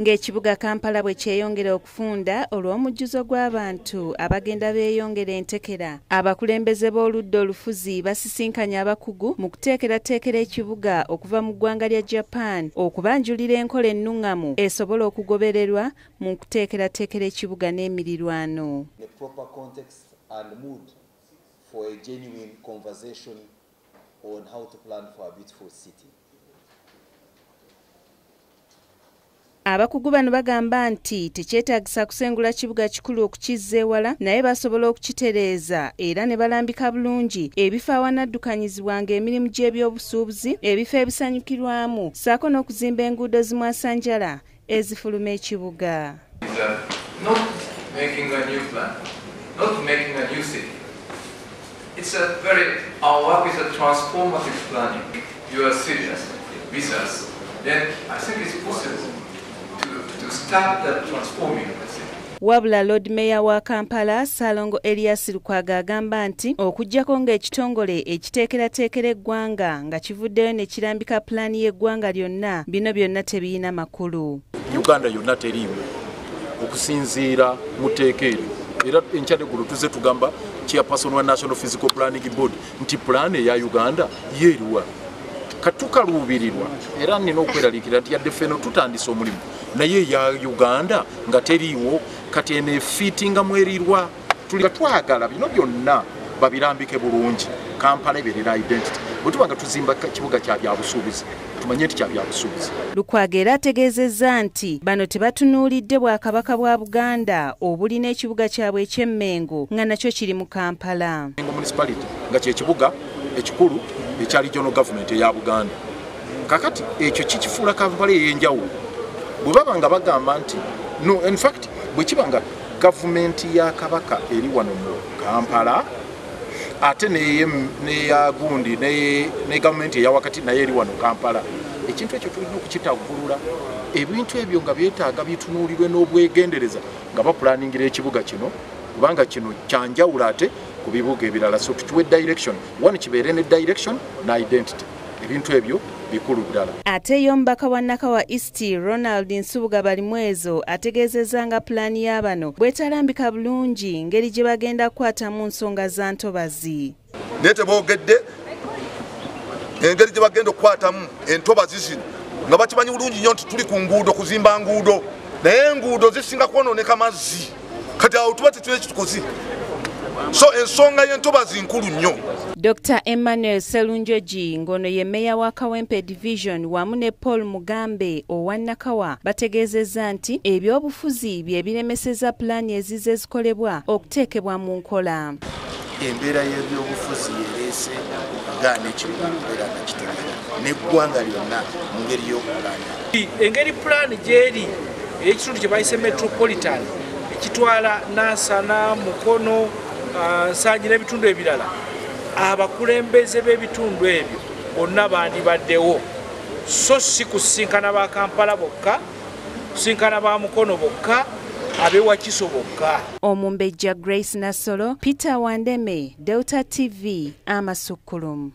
ng'ekibuga kampala bwe kyeyongera okufunda olw'omujjuzo gw'abantu abagenda beeyongera entekera abakulembeze b'oludda olufuzi basisinkanye abakugu mu kuteekerateekera ekibuga okuva mu ggwanga lya japan okubanjulira enkola ennuŋŋamu esobola okugobererwa mu kuteekerateekera ekibuga n'emirirwano for a genuine conversation on how to plan for a beautiful city. Abakugu bano bagamba nti tekyetaagisa kusengula kibuga kikulu okukizza ewala naye basobola okukitereeza era ne balambika bulungi ebifo awanaddukanyizibwa ng'emirimu gy'ebyobusuubuzi ebifo ebisanyukirwamu ssaako n'okuzimba enguudo zimwasanjala ezifuluma ekibuga It's a very, our work is a transformative planning. You are serious with us. Then I think it's possible start that transforming the city. wabula lord meya wa kampala salongo elias lukwaga agamba nti okugjako ng'ekitongole ekiteekerateekera eggwanga nga kivuddeyo ne kirambika pulaani y'eggwanga lyonna bino byonna tebiyina makulu. Uganda yonna teriimu okusinziira mu tteeka eryo. Era enkyaleggulo tuze tugamba chairperson wa national physical planning board nti pulaani eya uganda yeeriwa katukaluubirirwa era nina okweraliikirira nti yadde ffeno tutandisa omulimu. Naye eya uganda nga teriiwo kati eno efiitingamu erirwa tuli twagala bino byonna babirambike bulungi. Kampala eberera identity. Bwe tuba nga tuzimba kibuga kya byabusuubuzi tumanye nti kya byabusuubuzi. Lukwaga era ategeezezza nti bano tebatunuulidde bwakabaka bwa buganda obulina ekibuga kyabwe ekyemmengo nga nakyo kiri mu kampala. Municipality nga kyekibuga ekikulu ekya regional government eya buganda. Kakati ekyo kikifuula kampala ey'enjawulo. Bwe baba nga bagamba nti no in fact bwe kiba nga gavumenti ya kabaka eri wano mu kampala ate neya gundi ne gavumenti eya wakati naye eri wano kampala ekintu ekyo tulina okukitavulula ebintu ebyo nga byetaaga bitunuulirwe n'obwegendereza nga bapulaningira ekibuga kino kubanga kino kyanjawulo ate ku bibuga ebirala. So tukiwe direction wano kibeere ne direction na identity. Ebintu ebyo bikulu ddala. Ate yo omubaka wa nakawa east ronald nsubuga balimwezo ategeezezza nga pulaani y'abano bwetalambika bulungi ngeri gye bagenda kukwatamu nsonga za ntobazi. Naye teboogedde engeri gye bagenda okukwatamu entobazi zino nga bakimanyi bulungi nnyo nti tuli ku nguudo kuzimba nguudo. Naye enguudo zisinga kwonooneka mazzi. Kati awo tuba tetule kitukozi so ensonga y'entobazi nkulu nnyo. Dr emmanuel selunjogi ng'ono ye mmeeya wa kawempe division wamu ne paul mugambe owa nakawa bategeezezza nti ebyobufuzi bye biremeseza pulaani ezize zikolebwa okuteekebwa mu nkola. Embeera y'ebyobufuzi yereese gaana ekibuga kubeera nga kitongera neggwanga lyonna mu ngeri y'okulaana engeri pulaani gyeri ey'ekitundu kye bayise metropolitan ekitwala nansana mukono nsangi n'ebitundu ebirala abakulembeze b'ebitundu ebyo bonna bandibaddewo. So si kusinkana ba kampala bokka kusinkana ba mukono bokka abewakiso bokka. Omumbejja grace nassolo peter wandeme delta tv amasukkulumu